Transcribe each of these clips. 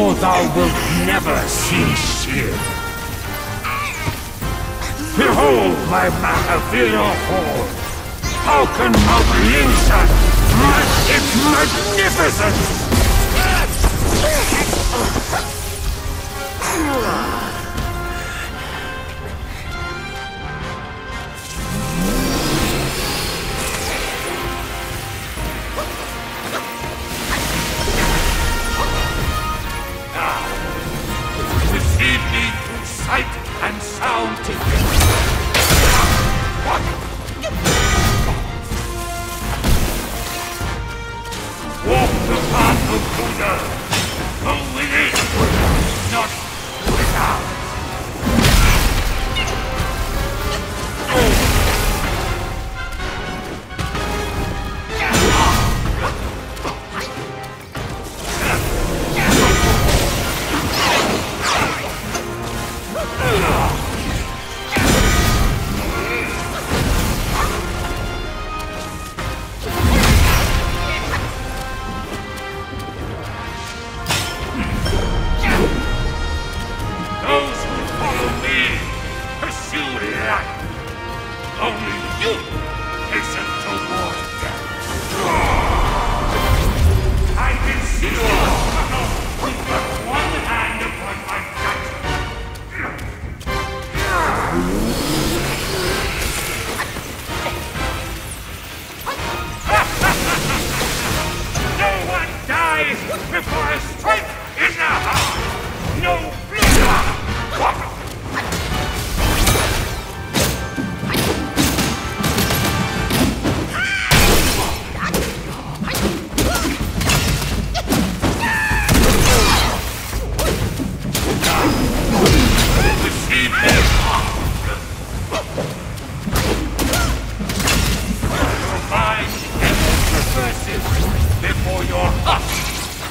or thou wilt never cease here. Behold my Mahavira Hall! How can Mount Lingshan match its magnificence?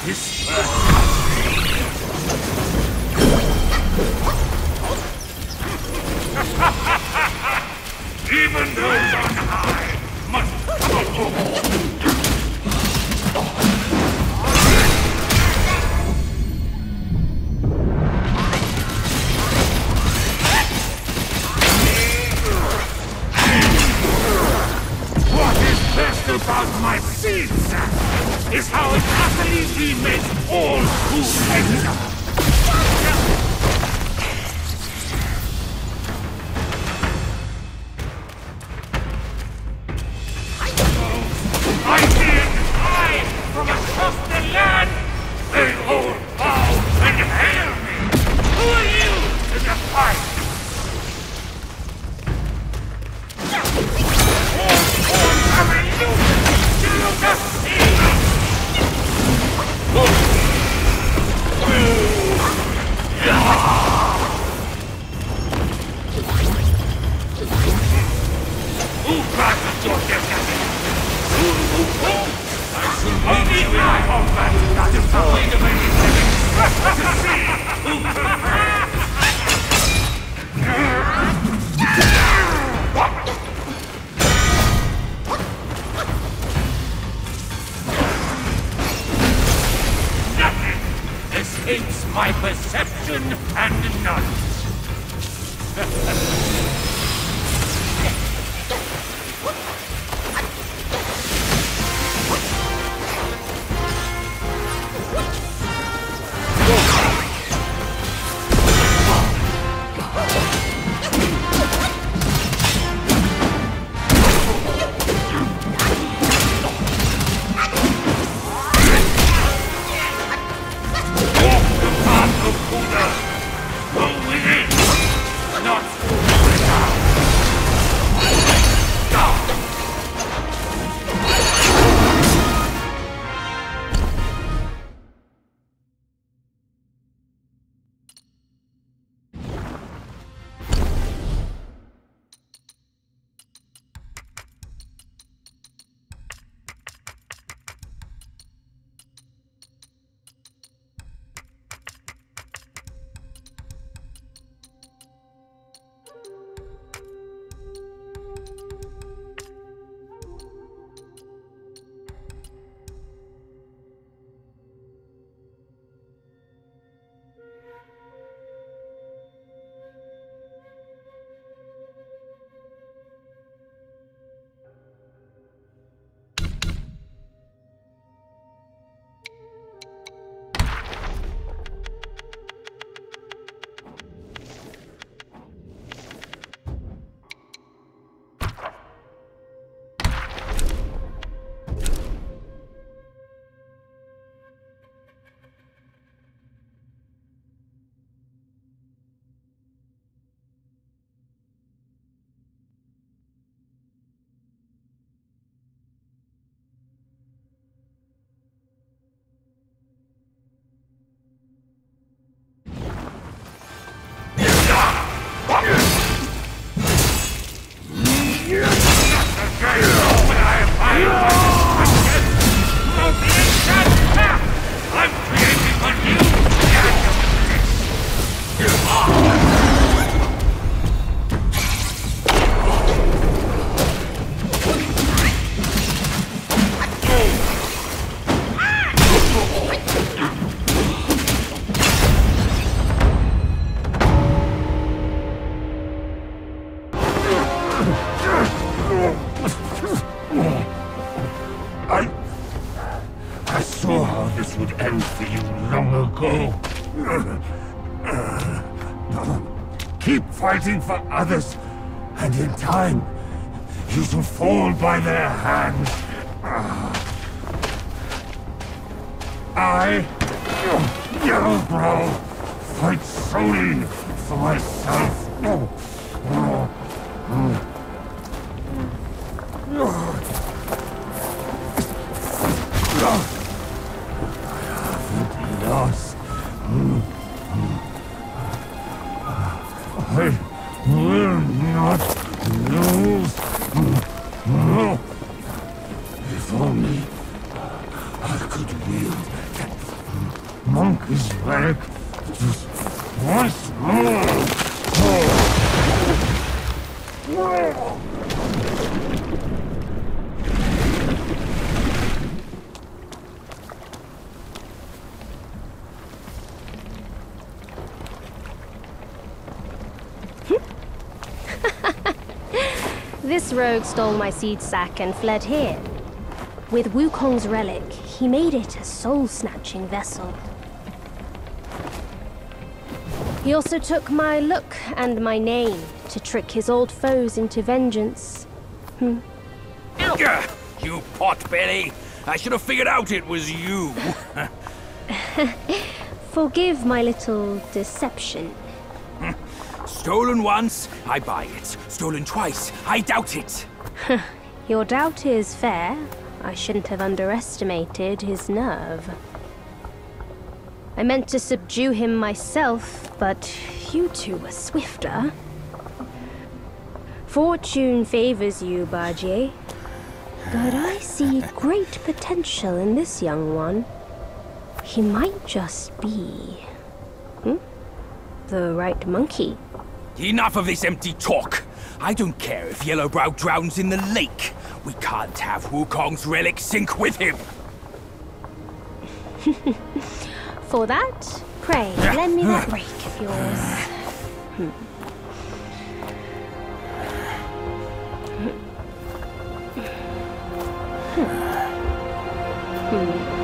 Even though all who hate us. Keep fighting for others, and in time, you shall fall by their hand. I, Yellowbrow, fight solely for myself. lost. monkey's just once more. This rogue stole my seed sack and fled here. With Wukong's relic, he made it a soul-snatching vessel. He also took my look and my name to trick his old foes into vengeance. Hmm. Gah, You potbelly! I should have figured out it was you. Forgive my little deception. Stolen once, I buy it. Stolen twice, I doubt it. Your doubt is fair. I shouldn't have underestimated his nerve. I meant to subdue him myself, but you two were swifter. Fortune favors you, Bajie. But I see great potential in this young one. He might just be. Hmm? The right monkey. Enough of this empty talk. I don't care if Yellowbrow drowns in the lake. We can't have Wukong's relic sink with him. For that, pray lend me that hmm. rake of yours. Hmm. Hmm. hmm.